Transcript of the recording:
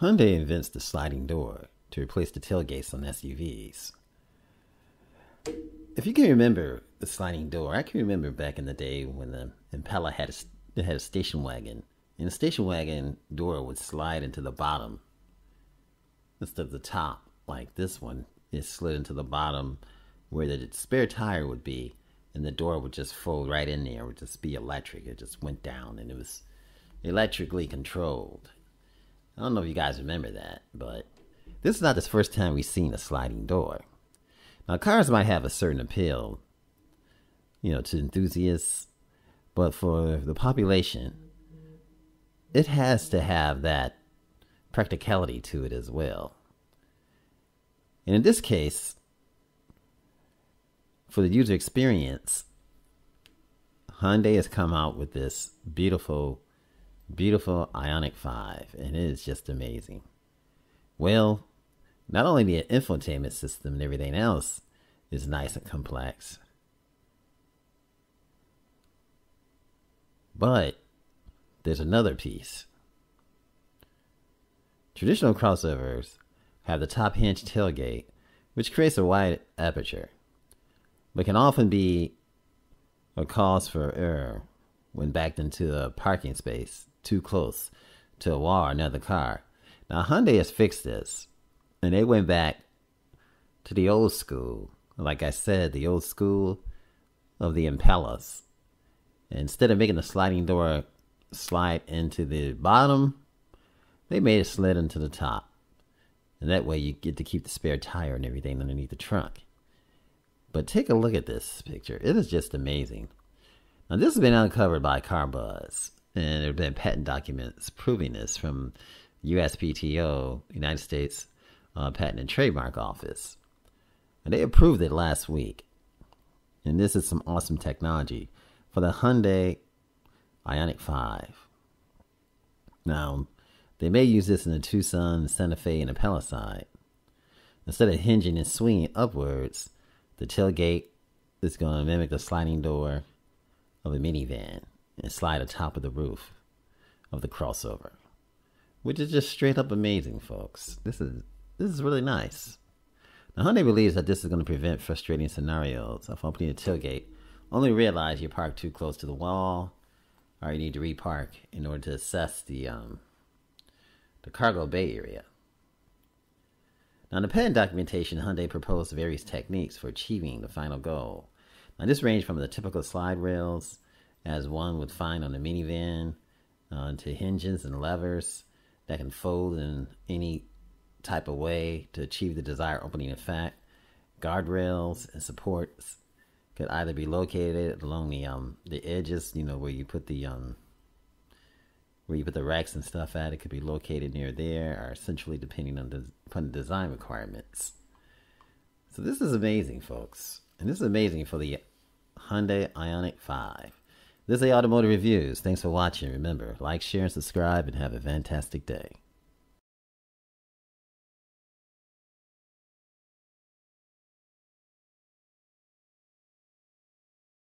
Hyundai invents the sliding door to replace the tailgates on SUVs. If you can remember the sliding door, I can remember back in the day when the Impala had a, had a station wagon, and the station wagon door would slide into the bottom instead of the top, like this one. It slid into the bottom where the spare tire would be, and the door would just fold right in there. It would just be electric. It just went down, and it was electrically controlled. I don't know if you guys remember that, but this is not the first time we've seen a sliding door. Now, cars might have a certain appeal, you know, to enthusiasts, but for the population, it has to have that practicality to it as well. And in this case, for the user experience, Hyundai has come out with this beautiful, beautiful Ioniq 5, and it is just amazing. Well, not only the infotainment system and everything else is nice and complex, but there's another piece. Traditional crossovers have the top hinge tailgate, which creates a wide aperture, but can often be a cause for error when backed into a parking space too close to a wall or another car. Now, Hyundai has fixed this and they went back to the old school. Like I said, the old school of the Impalas. Instead of making the sliding door slide into the bottom, they made it slid into the top. And that way you get to keep the spare tire and everything underneath the trunk. But take a look at this picture. It is just amazing. Now, this has been uncovered by CarBuzz, and there have been patent documents proving this from USPTO, United States uh, Patent and Trademark Office. And they approved it last week. And this is some awesome technology for the Hyundai Ioniq 5. Now, they may use this in the Tucson, Santa Fe, and the Palisade. Instead of hinging and swinging upwards, the tailgate is going to mimic the sliding door of a minivan and slide atop of the roof of the crossover, which is just straight up amazing, folks. This is this is really nice. Now, Hyundai believes that this is going to prevent frustrating scenarios of opening a tailgate, only realize you parked too close to the wall, or you need to repark in order to assess the um, the cargo bay area. Now, in the patent documentation, Hyundai proposed various techniques for achieving the final goal. Now, this ranged from the typical slide rails, as one would find on a minivan, uh, to hinges and levers that can fold in any type of way to achieve the desired opening effect. Guardrails and supports could either be located along the um the edges, you know, where you put the um where you put the racks and stuff at. It could be located near there, or essentially depending on the, upon the design requirements. So this is amazing, folks, and this is amazing for the Hyundai Ioniq 5. This is the Automotive Reviews. Thanks for watching. Remember, like, share, and subscribe, and have a fantastic day.